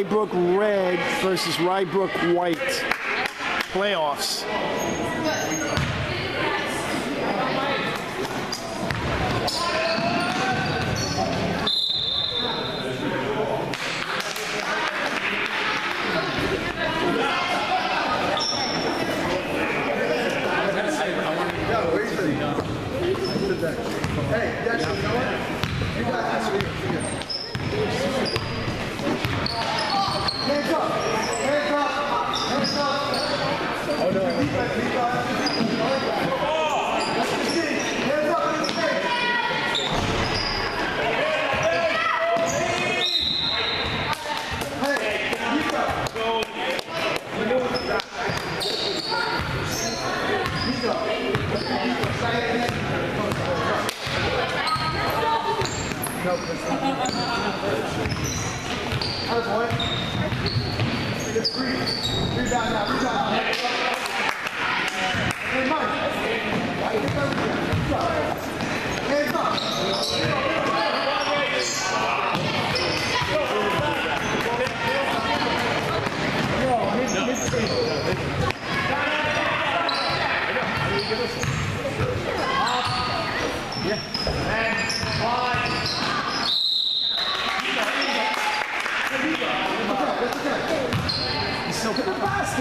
Rye Brook Red versus Rye Brook White. Playoffs.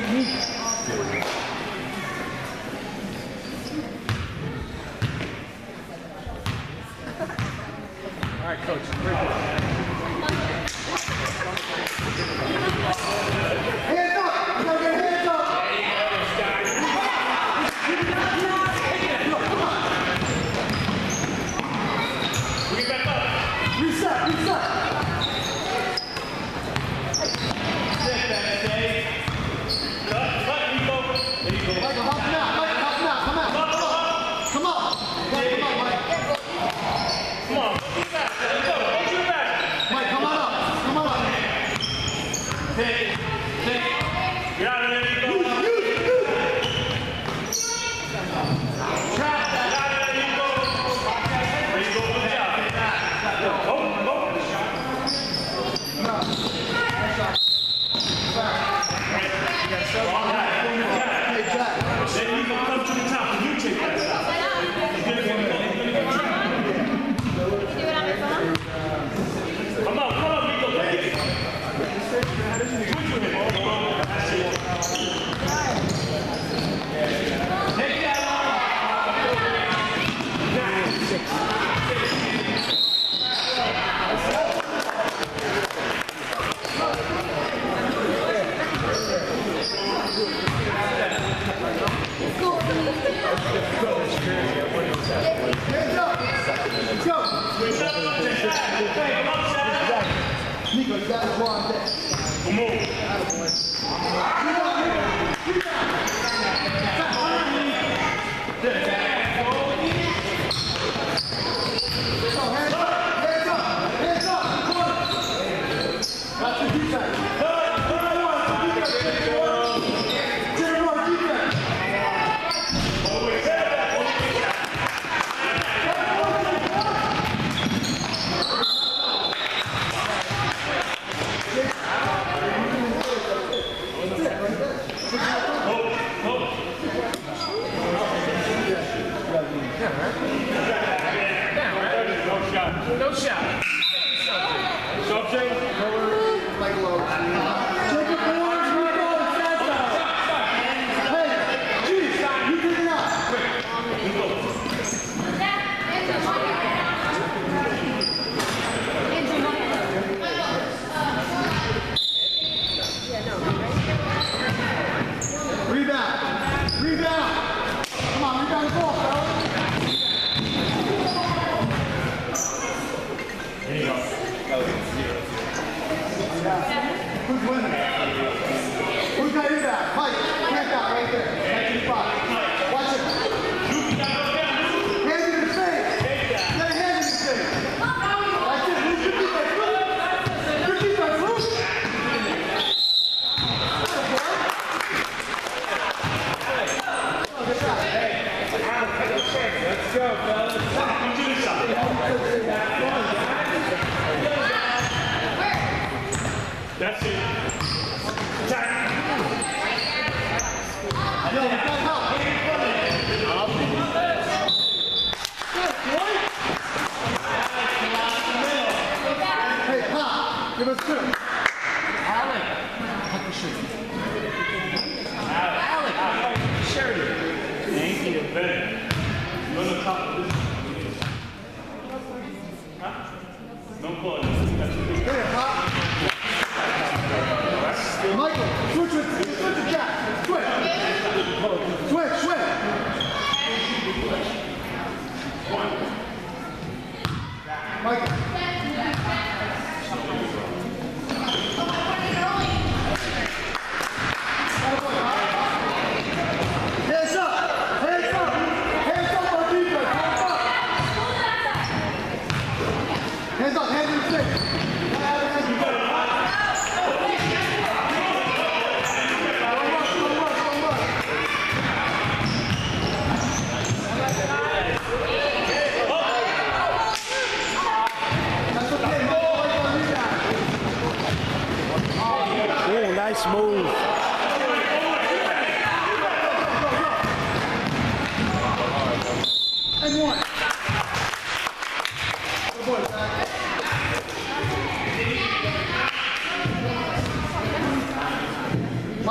Get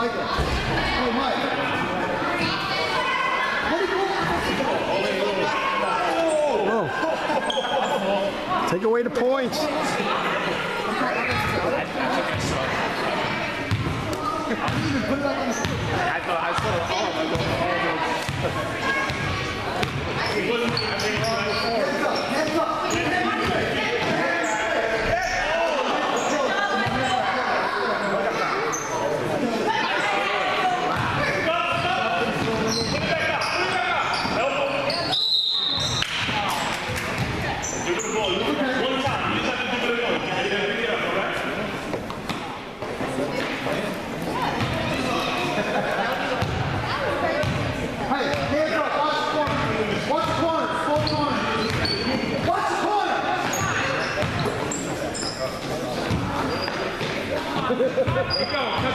Oh. Take away the points. I thought I saw it. All. I thought all Here we go.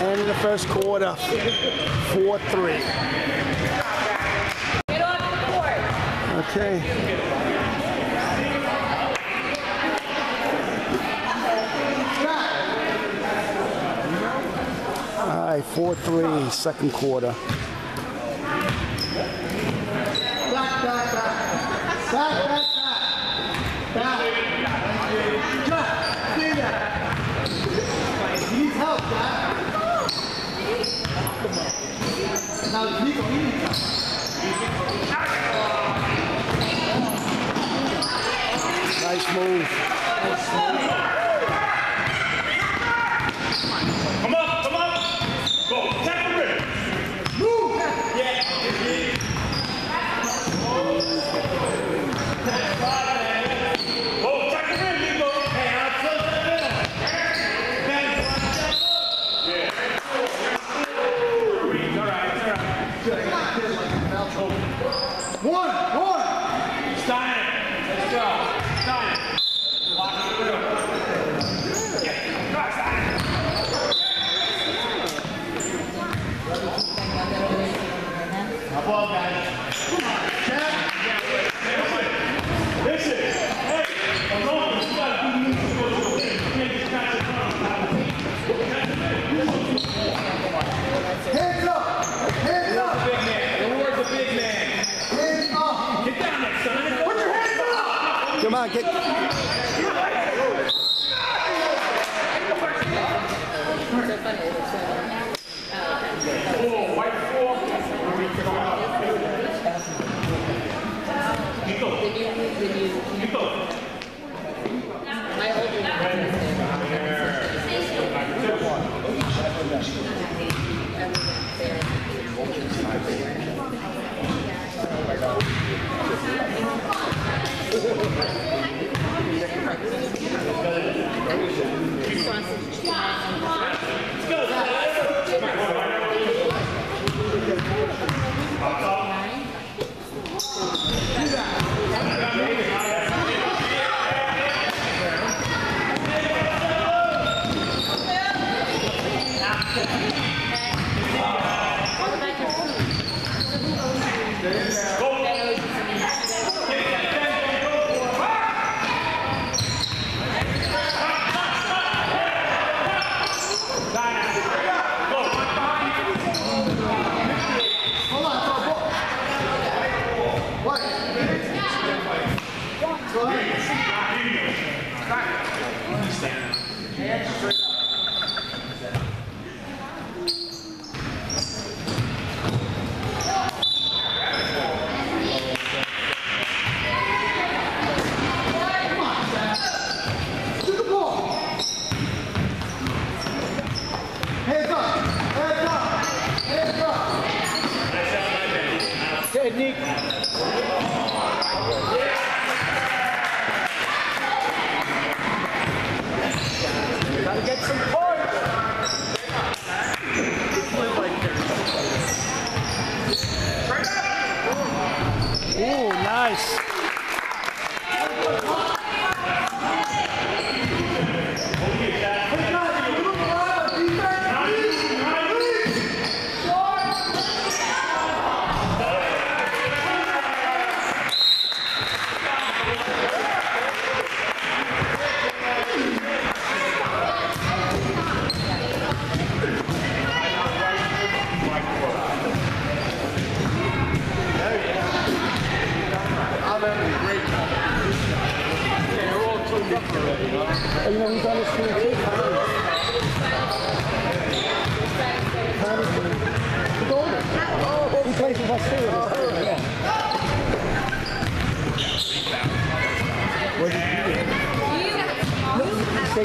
End of the first quarter, 4-3. Okay. All right, 4-3, second quarter.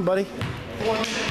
on, buddy.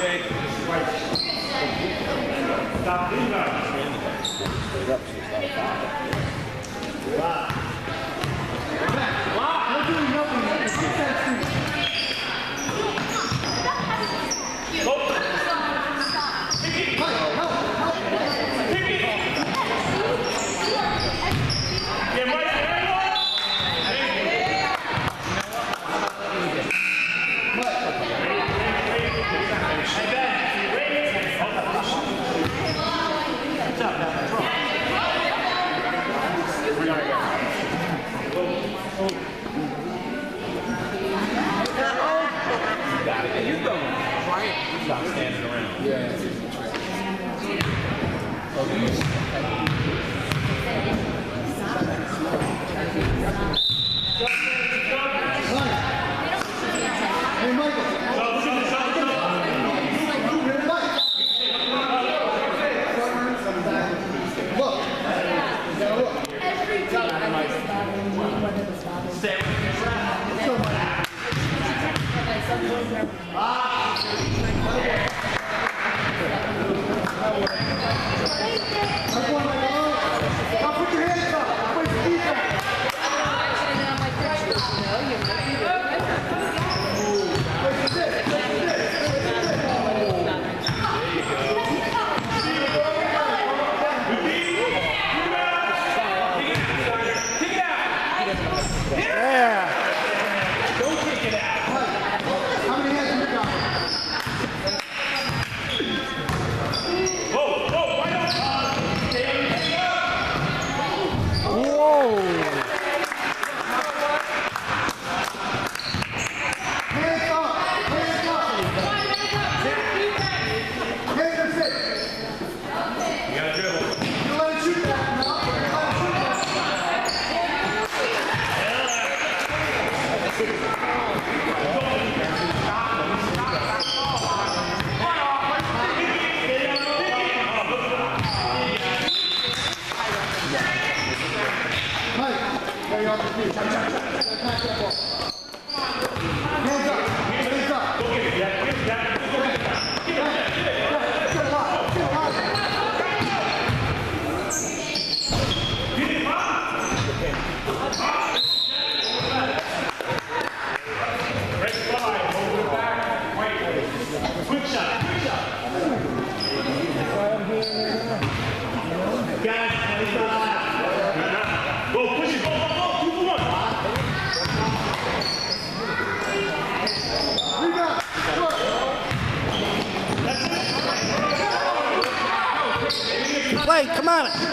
Jake. Stop standing around. Hey, Good.